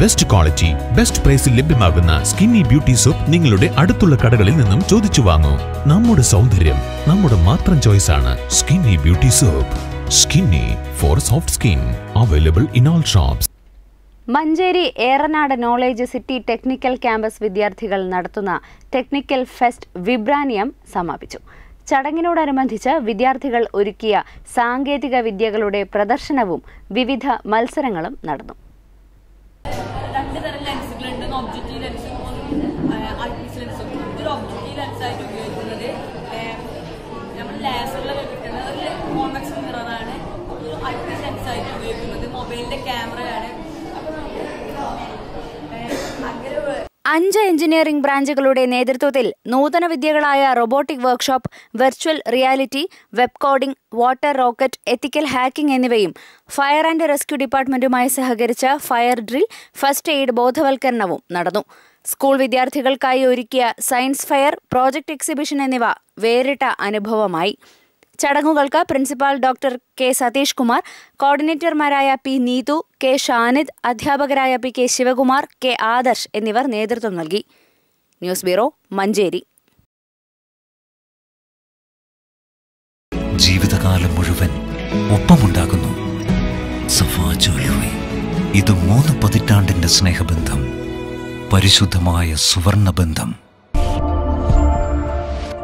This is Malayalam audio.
ബെസ്റ്റ് ക്വാളിറ്റി ബെസ്റ്റ് പ്രൈസിൽ ലഭ്യമാകുന്ന സ്കിന്നി ബ്യൂട്ടി സോപ്പ് നിങ്ങളുടെ അടുത്തുള്ള കടകളിൽ നിന്നും ചോദിച്ചു വാങ്ങൂ. നമ്മുടെ സൗന്ദര്യം നമ്മുടെ മാത്രം ചോയ്സ് ആണ് skinny beauty soap skinny for soft skin available in all shops Manjeri Eranad knowledge city technical campus വിദ്യാർത്ഥികൾ നടത്തുന്ന ടെക്നിക്കൽ ഫെസ്റ്റ് വിബ്രാനിയം സമാപിച്ചു. ചടങ്ങിനോടനുബന്ധിച്ച് വിദ്യാർത്ഥികൾ ഒരുക്കിയ സാങ്കേതിക വിദ്യകളുടെ പ്രദർശനവും വിവിധ മത്സരങ്ങളും നടന്നു. രണ്ട് തരം ലെൻസുകളുണ്ട് ഒബ്ജക്റ്റീവ് ലെൻസും ആർട്ടിഫിഷ്യൽ ലെൻസും ഇതൊരു ഒബ്ജക്റ്റീവ് ലെൻസ് ആയിട്ട് ഉപയോഗിക്കുന്നത് നമ്മൾ ലേസറിലൊക്കെ കിട്ടുന്ന ഒരു കോൺവെക്സ് മിററാണ് ഒരു ആർട്ടിഫിഷ്യൽ ലെൻസ് ആയിട്ട് ഉപയോഗിക്കുന്നത്. മൊബൈലിന്റെ ക്യാമറയാണ് അപ്പോൾ നമുക്ക് അങ്ങനെ അഞ്ച് എഞ്ചിനീയറിംഗ് ബ്രാഞ്ചുകളുടെ നേതൃത്വത്തിൽ നൂതന വിദ്യകളായ robotic workshop virtual reality web coding water rocket ethical hacking എന്നിവയും ഫയർ ആൻഡ് റെസ്ക്യൂ ഡിപ്പാർട്ട്മെന്റുമായി സഹകരിച്ച ഫയർ ഡ്രിൽ ഫസ്റ്റ് എയ്ഡ് ബോധവൽക്കരണവും നടന്നു. സ്കൂൾ വിദ്യാർത്ഥികൾക്കായി ഒരുക്കിയ സയൻസ് ഫയർ പ്രോജക്ട് എക്സിബിഷൻ എന്നിവ വേറിട്ട അനുഭവമായി. ചടങ്ങുകൾക്ക് principal doctor K Sathish Kumar കോർഡിനേറ്റർമാരായ P Neethu K Shanid അധ്യാപകരായ P K Sivakumar K Adarsh എന്നിവർ നേതൃത്വം നൽകി. News bureau Manjeri. ജീവിതകാലം മുഴുവൻ ഒപ്പമുണ്ടാകുന്നു. ഇത് മൂന്ന് പതിറ്റാണ്ടിന്റെ സ്നേഹബന്ധം പരിശുദ്ധമായ സുവർണബന്ധം.